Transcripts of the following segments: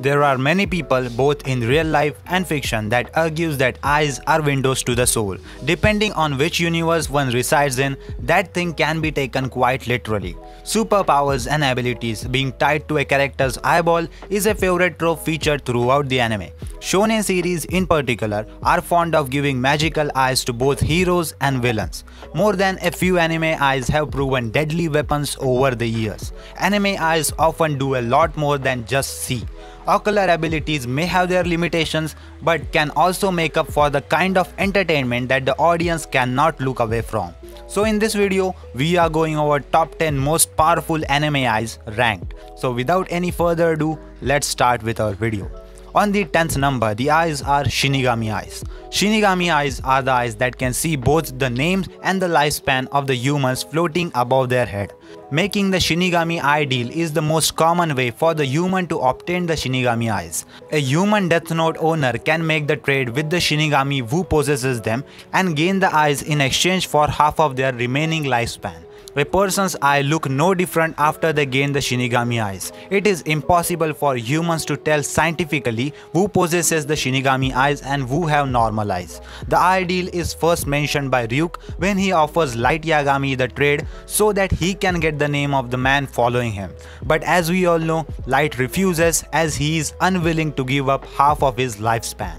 There are many people both in real life and fiction that argues that eyes are windows to the soul. Depending on which universe one resides in, that thing can be taken quite literally. Superpowers and abilities being tied to a character's eyeball is a favorite trope featured throughout the anime. Shonen series in particular are fond of giving magical eyes to both heroes and villains. More than a few anime eyes have proven deadly weapons over the years. Anime eyes often do a lot more than just see. Ocular abilities may have their limitations but can also make up for the kind of entertainment that the audience cannot look away from. So in this video, we are going over top 10 most powerful anime eyes ranked. So without any further ado, let's start with our video. On the 10th number, the eyes are Shinigami eyes. Shinigami eyes are the eyes that can see both the names and the lifespan of the humans floating above their head. Making the Shinigami ideal is the most common way for the human to obtain the Shinigami eyes. A human Death Note owner can make the trade with the Shinigami who possesses them and gain the eyes in exchange for half of their remaining lifespan. A person's eye look no different after they gain the Shinigami eyes. It is impossible for humans to tell scientifically who possesses the Shinigami eyes and who have normal eyes. The ideal is first mentioned by Ryuk when he offers Light Yagami the trade so that he can get the name of the man following him. But as we all know, Light refuses as he is unwilling to give up half of his lifespan.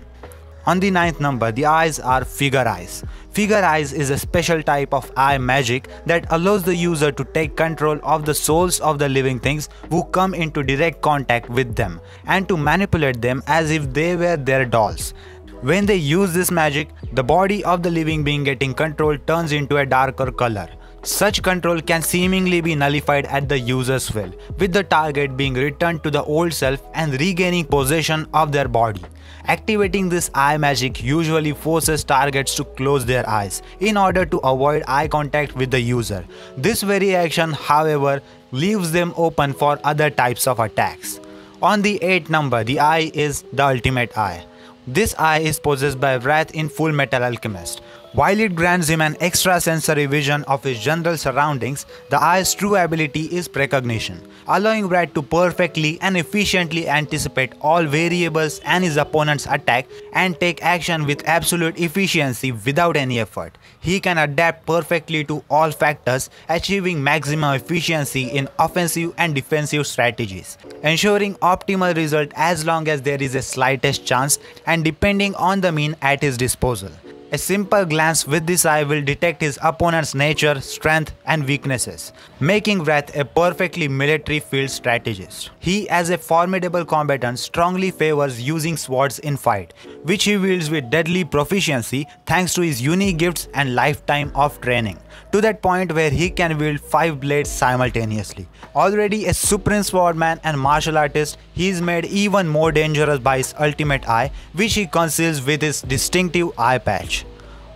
On the ninth number, the eyes are figure eyes. Figure eyes is a special type of eye magic that allows the user to take control of the souls of the living things who come into direct contact with them and to manipulate them as if they were their dolls. When they use this magic, the body of the living being getting controlled turns into a darker color. Such control can seemingly be nullified at the user's will, with the target being returned to the old self and regaining possession of their body. Activating this eye magic usually forces targets to close their eyes in order to avoid eye contact with the user. This very action, however, leaves them open for other types of attacks. On the 8th number, the eye is the ultimate eye. This eye is possessed by Wrath in Full Metal Alchemist. While it grants him an extrasensory vision of his general surroundings, the eye's true ability is precognition, allowing Brad to perfectly and efficiently anticipate all variables and his opponent's attack and take action with absolute efficiency without any effort. He can adapt perfectly to all factors, achieving maximum efficiency in offensive and defensive strategies, ensuring optimal result as long as there is a slightest chance and depending on the mean at his disposal. A simple glance with this eye will detect his opponent's nature, strength and weaknesses, making Wrath a perfectly military field strategist. He as a formidable combatant strongly favors using swords in fight, which he wields with deadly proficiency thanks to his unique gifts and lifetime of training, to that point where he can wield 5 blades simultaneously. Already a supreme swordman and martial artist, he is made even more dangerous by his ultimate eye, which he conceals with his distinctive eye patch.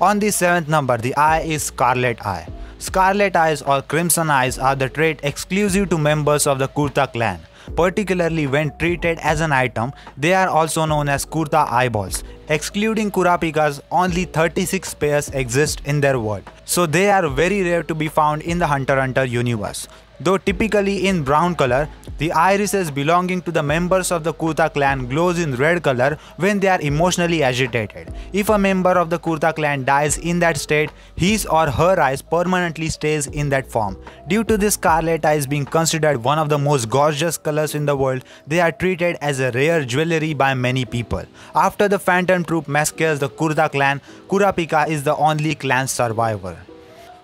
On the 7th number, the eye is Scarlet Eye. Scarlet Eyes or Crimson Eyes are the trait exclusive to members of the Kurta clan. Particularly when treated as an item, they are also known as Kurta eyeballs. Excluding Kurapikas, only 36 pairs exist in their world, so they are very rare to be found in the Hunter Hunter universe. Though typically in brown color, the irises belonging to the members of the Kurta clan glows in red color when they are emotionally agitated. If a member of the Kurta clan dies in that state, his or her eyes permanently stays in that form. Due to this scarlet eyes being considered one of the most gorgeous colors in the world, they are treated as a rare jewelry by many people. After the Phantom Troupe massacres the Kurta clan, Kurapika is the only clan survivor.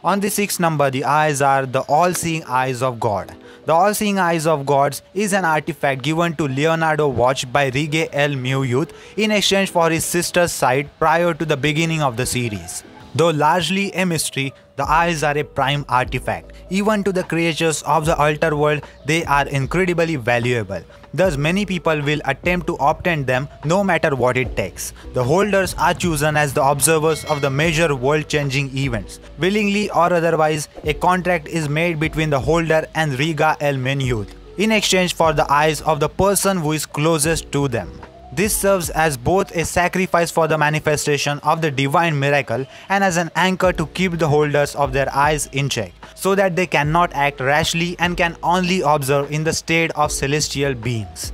On the sixth number, the eyes are the all-seeing eyes of God. The all-seeing eyes of gods is an artifact given to Leonardo Watch by Rige El Muyout in exchange for his sister's sight prior to the beginning of the series. Though largely a mystery, the eyes are a prime artifact. Even to the creatures of the altar world, they are incredibly valuable. Thus, many people will attempt to obtain them no matter what it takes. The holders are chosen as the observers of the major world-changing events. Willingly or otherwise, a contract is made between the holder and Riga El Menyut in exchange for the eyes of the person who is closest to them. This serves as both a sacrifice for the manifestation of the divine miracle and as an anchor to keep the holders of their eyes in check, so that they cannot act rashly and can only observe in the state of celestial beings.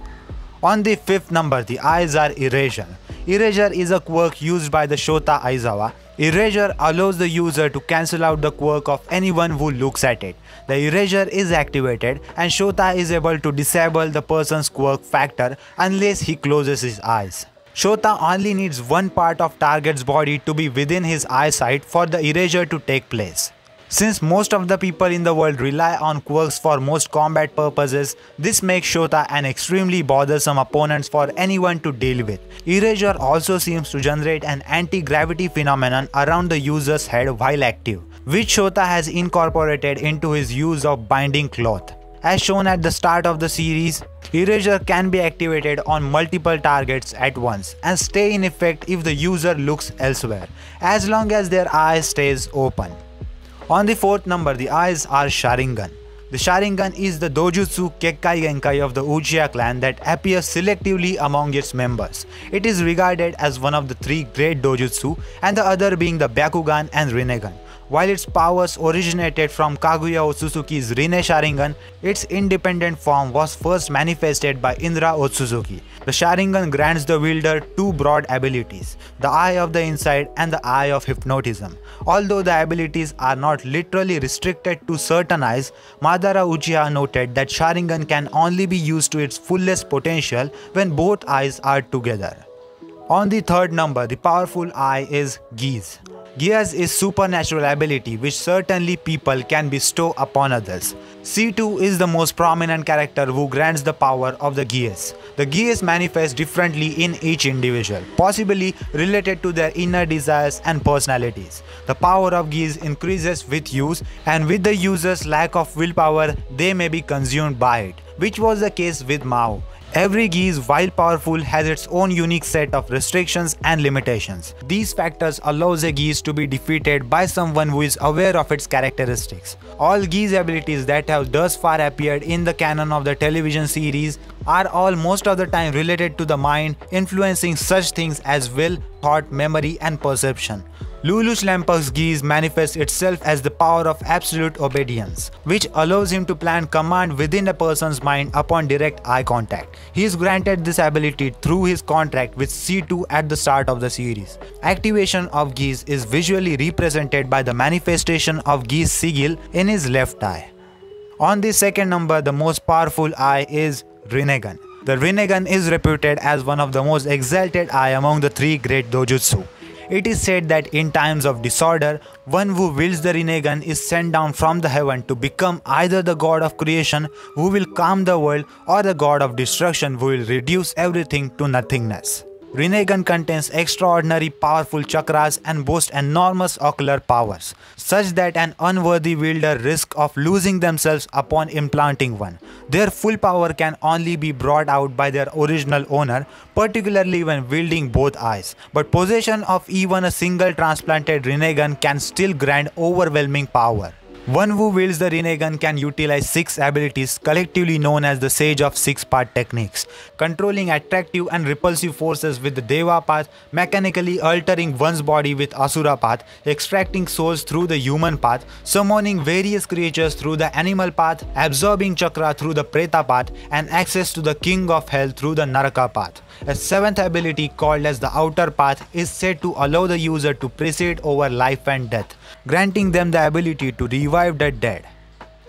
On the fifth number, the eyes are erasure. Erasure is a quirk used by the Shota Aizawa. Erasure allows the user to cancel out the quirk of anyone who looks at it. The erasure is activated and Shota is able to disable the person's quirk factor unless he closes his eyes. Shota only needs one part of target's body to be within his eyesight for the erasure to take place. Since most of the people in the world rely on quirks for most combat purposes, this makes Shota an extremely bothersome opponent for anyone to deal with. Erasure also seems to generate an anti-gravity phenomenon around the user's head while active, which Shota has incorporated into his use of binding cloth. As shown at the start of the series, Erasure can be activated on multiple targets at once and stay in effect if the user looks elsewhere, as long as their eye stays open. On the fourth number, the eyes are Sharingan. The Sharingan is the dojutsu Kekkai Genkai of the Uchiha clan that appears selectively among its members. It is regarded as one of the three great dojutsu and the other being the Byakugan and Rinnegan. While its powers originated from Kaguya Otsutsuki's Rinne Sharingan, its independent form was first manifested by Indra Otsutsuki. The Sharingan grants the wielder two broad abilities, the Eye of the Inside and the Eye of Hypnotism. Although the abilities are not literally restricted to certain eyes, Madara Uchiha noted that Sharingan can only be used to its fullest potential when both eyes are together. On the third number, the powerful eye is Geass. Geass is a supernatural ability which certainly people can bestow upon others. C2 is the most prominent character who grants the power of the Geass. The Geass manifests differently in each individual, possibly related to their inner desires and personalities. The power of Geass increases with use and with the user's lack of willpower they may be consumed by it, which was the case with Mao. Every Geass, while powerful, has its own unique set of restrictions and limitations. These factors allow a Geass to be defeated by someone who is aware of its characteristics. All Geass abilities that have thus far appeared in the canon of the television series are all most of the time related to the mind, influencing such things as will, thought, memory and perception. Lelouch Lamperouge's Geass manifests itself as the power of absolute obedience, which allows him to plan command within a person's mind upon direct eye contact. He is granted this ability through his contract with C2 at the start of the series. Activation of Geass is visually represented by the manifestation of Geass sigil in his left eye. On the second number, the most powerful eye is Rinnegan. The Rinnegan is reputed as one of the most exalted eye among the three great dojutsu. It is said that in times of disorder, one who wields the Rinnegan is sent down from the heaven to become either the god of creation who will calm the world or the god of destruction who will reduce everything to nothingness. Rinnegan contains extraordinary powerful chakras and boasts enormous ocular powers, such that an unworthy wielder risk of losing themselves upon implanting one. Their full power can only be brought out by their original owner, particularly when wielding both eyes. But possession of even a single transplanted Rinnegan can still grant overwhelming power. One who wields the Rinnegan can utilize six abilities collectively known as the Sage of Six Path techniques, controlling attractive and repulsive forces with the Deva path, mechanically altering one's body with Asura path, extracting souls through the human path, summoning various creatures through the animal path, absorbing chakra through the Preta path, and access to the King of Hell through the Naraka path. A seventh ability called as the Outer Path is said to allow the user to preside over life and death, granting them the ability to revive the dead.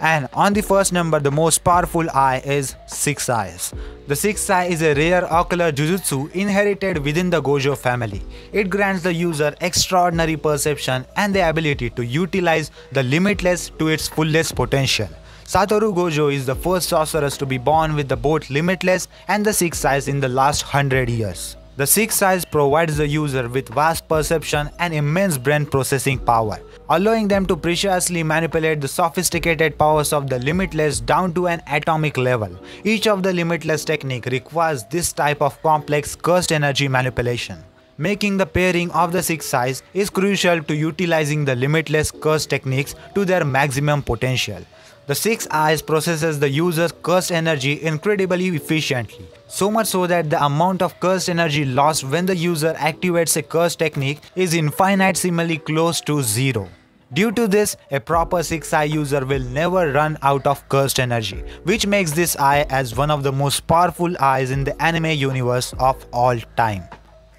And on the first number, the most powerful eye is Six Eyes. The Six Eye is a rare ocular jujutsu inherited within the Gojo family. It grants the user extraordinary perception and the ability to utilize the limitless to its fullest potential. Satoru Gojo is the first sorceress to be born with the both limitless and the six eyes in the last hundred years. The six eyes provides the user with vast perception and immense brain processing power, allowing them to preciously manipulate the sophisticated powers of the limitless down to an atomic level. Each of the limitless technique requires this type of complex cursed energy manipulation. Making the pairing of the six eyes is crucial to utilizing the limitless curse techniques to their maximum potential. The six eyes processes the user's cursed energy incredibly efficiently, so much so that the amount of cursed energy lost when the user activates a curse technique is infinitesimally close to zero. Due to this, a proper 6 eye user will never run out of cursed energy, which makes this eye as one of the most powerful eyes in the anime universe of all time.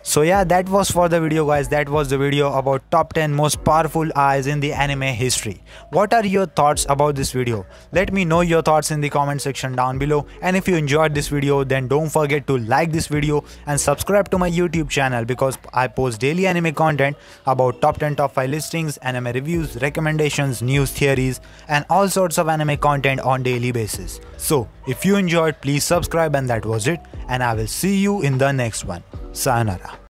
So yeah, that was for the video guys. That was the video about top 10 most powerful eyes in the anime history. What are your thoughts about this video? Let me know your thoughts in the comment section down below. And if you enjoyed this video, then don't forget to like this video and subscribe to my YouTube channel because I post daily anime content about top 10 top 5 listings, anime reviews, recommendations, news theories, and all sorts of anime content on daily basis. So if you enjoyed, please subscribe and that was it. And I will see you in the next one. سايونارا